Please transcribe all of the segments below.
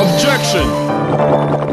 Objection!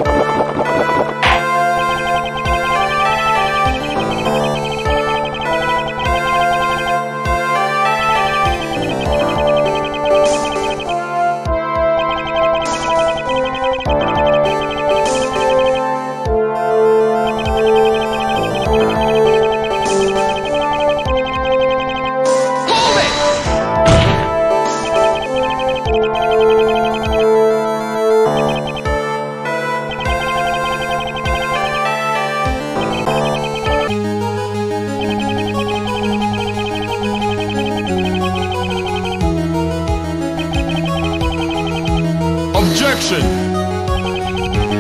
action.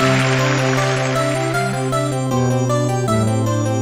Música